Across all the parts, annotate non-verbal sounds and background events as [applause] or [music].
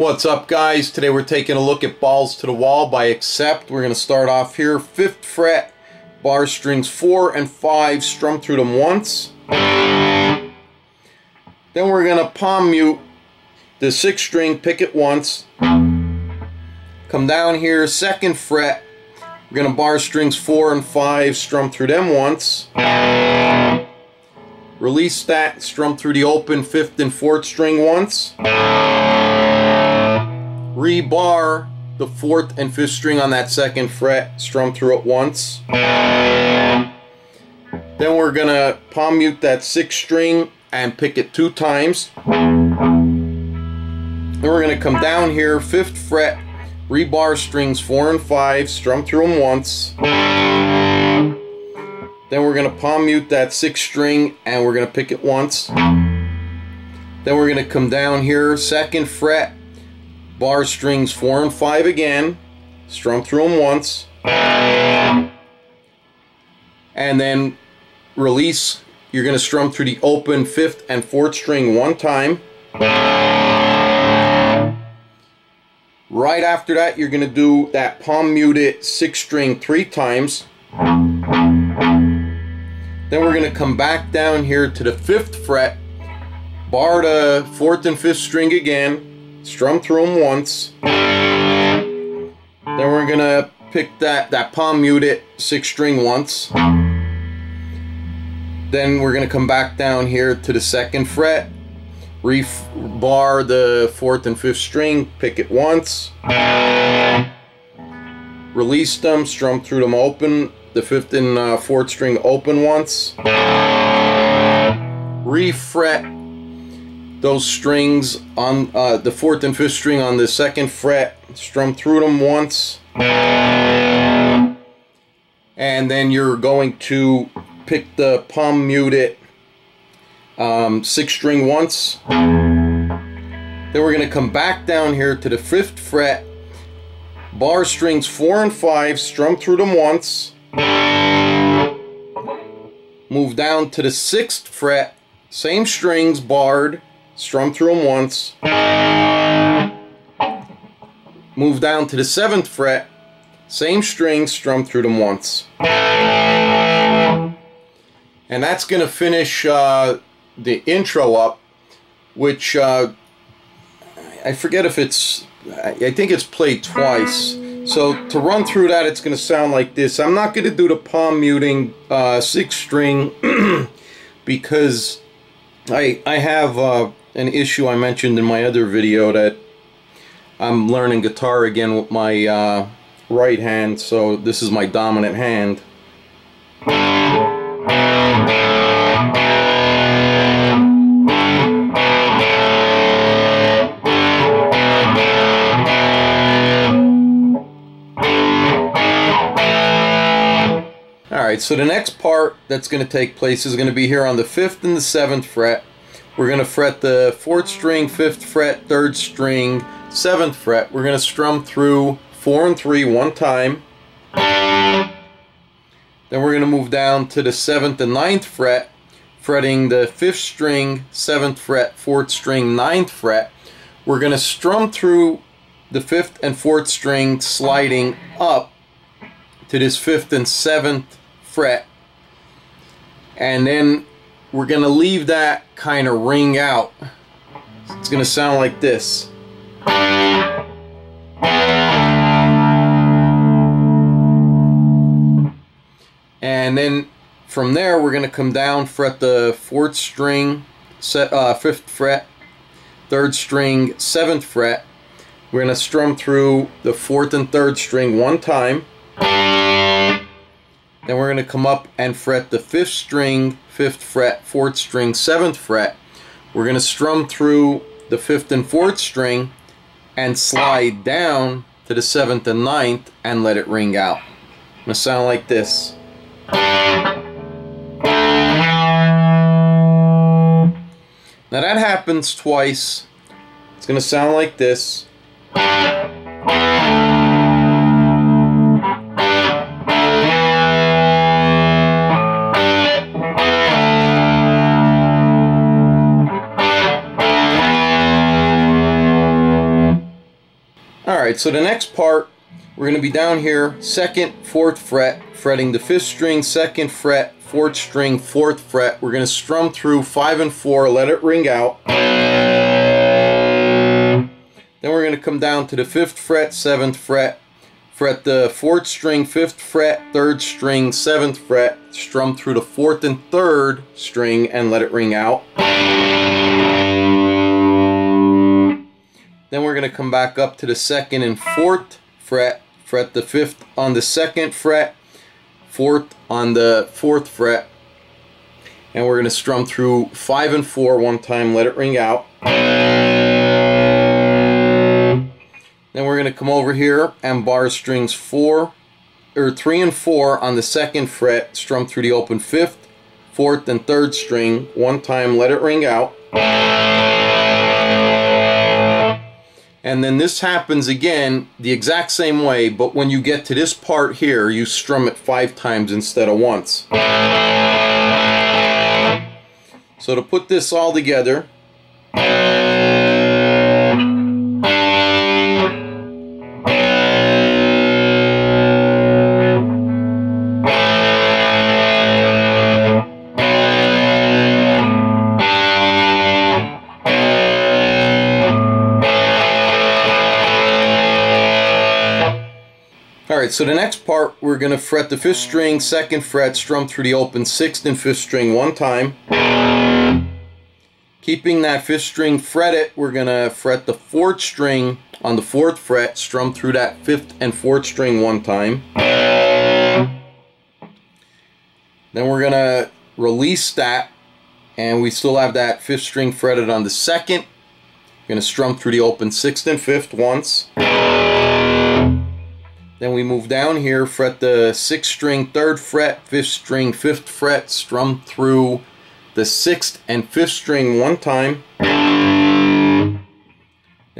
What's up guys? Today we're taking a look at Balls to the Wall by Accept. We're going to start off here, 5th fret, bar strings 4 and 5, strum through them once. Then we're going to palm mute the 6th string, pick it once. Come down here, 2nd fret, we're going to bar strings 4 and 5, strum through them once. Release that, strum through the open 5th and 4th string once rebar the fourth and fifth string on that second fret, strum through it once. Then we're gonna palm mute that sixth string and pick it two times. Then we're gonna come down here, fifth fret, rebar strings four and five, strum through them once. Then we're gonna palm mute that sixth string and we're gonna pick it once. Then we're gonna come down here, second fret, bar strings four and five again, strum through them once, and then release. You're going to strum through the open fifth and fourth string one time. Right after that, you're going to do that palm muted six string three times. Then we're going to come back down here to the fifth fret, bar the fourth and fifth string again, strum through them once. Then we're gonna pick that, that palm muted six string once. Then we're gonna come back down here to the second fret, reef bar the fourth and fifth string, pick it once. Release them, strum through them open, the fifth and uh, fourth string open once. Refret those strings on uh, the fourth and fifth string on the second fret, strum through them once, and then you're going to pick the palm muted um, sixth string once. Then we're going to come back down here to the fifth fret, bar strings four and five, strum through them once. Move down to the sixth fret, same strings barred, strum through them once, move down to the 7th fret, same string, strum through them once. And that's going to finish uh, the intro up, which uh, I forget if it's, I think it's played twice. So to run through that, it's going to sound like this. I'm not going to do the palm muting uh, six string [clears throat] because I I have uh, an issue I mentioned in my other video that I'm learning guitar again with my uh, right hand, so this is my dominant hand. Alright, so the next part that's going to take place is going to be here on the 5th and the 7th fret. We're going to fret the 4th string, 5th fret, 3rd string, 7th fret. We're going to strum through 4 and 3 one time. Then we're going to move down to the 7th and 9th fret, fretting the 5th string, 7th fret, 4th string, 9th fret. We're going to strum through the 5th and 4th string sliding up to this 5th and 7th fret and then we're gonna leave that kind of ring out. It's gonna sound like this. And then from there we're gonna come down fret the fourth string set uh, fifth fret third string seventh fret. We're gonna strum through the fourth and third string one time then we're going to come up and fret the 5th string, 5th fret, 4th string, 7th fret. We're going to strum through the 5th and 4th string and slide down to the 7th and 9th and let it ring out. It's going to sound like this. Now that happens twice. It's going to sound like this. So the next part, we're going to be down here, second, fourth fret, fretting the fifth string, second fret, fourth string, fourth fret. We're going to strum through five and four, let it ring out. Then we're going to come down to the fifth fret, seventh fret, fret the fourth string, fifth fret, third string, seventh fret, strum through the fourth and third string and let it ring out. Then we're going to come back up to the second and fourth fret, fret the fifth on the second fret, fourth on the fourth fret, and we're going to strum through five and four one time, let it ring out. Then we're going to come over here and bar strings four or three and four on the second fret, strum through the open fifth, fourth, and third string one time, let it ring out. And then this happens again the exact same way, but when you get to this part here, you strum it five times instead of once. So to put this all together, Alright, so the next part, we're going to fret the fifth string, second fret, strum through the open sixth and fifth string one time. Keeping that fifth string fretted, we're going to fret the fourth string on the fourth fret, strum through that fifth and fourth string one time. Then we're going to release that, and we still have that fifth string fretted on the second. We're going to strum through the open sixth and fifth once. Then we move down here, fret the sixth string, third fret, fifth string, fifth fret, strum through the sixth and fifth string one time. Then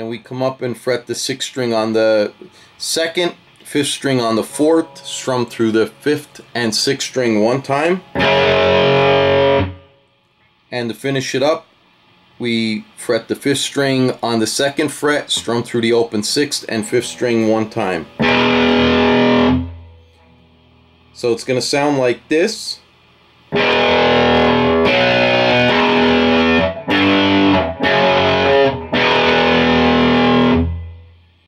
we come up and fret the sixth string on the second, fifth string on the fourth, strum through the fifth and sixth string one time. And to finish it up, we fret the fifth string on the second fret, strum through the open sixth and fifth string one time. So it's going to sound like this.